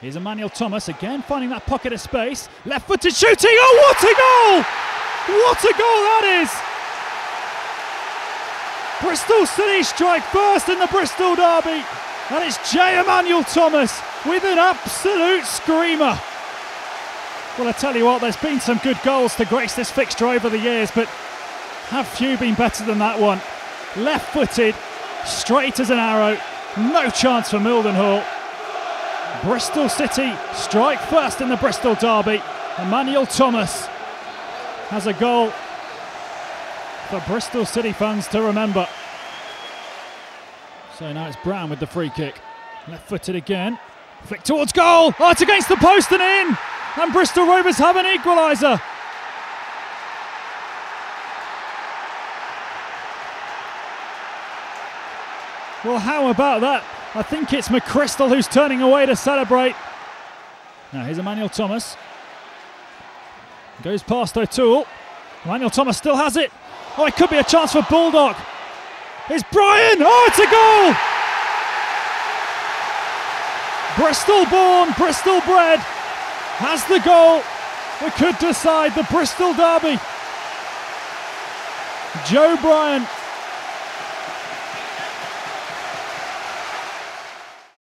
Here's Emmanuel Thomas again finding that pocket of space. Left footed shooting. Oh, what a goal! What a goal that is! Bristol City strike first in the Bristol Derby. And it's Jay Emmanuel Thomas with an absolute screamer. Well, I tell you what, there's been some good goals to grace this fixture over the years, but have few been better than that one? Left footed, straight as an arrow, no chance for Mildenhall. Bristol City strike first in the Bristol Derby. Emmanuel Thomas has a goal for Bristol City fans to remember. So now it's Brown with the free kick. Left footed again. Flick towards goal. Oh, it's against the post and in. And Bristol Rovers have an equaliser. Well, how about that? I think it's McChrystal who's turning away to celebrate. Now here's Emmanuel Thomas. Goes past O'Toole. Emmanuel Thomas still has it. Oh, it could be a chance for Baldock. It's Bryan. Oh, it's a goal. Bristol born, Bristol bred has the goal that could decide the Bristol Derby. Joe Bryan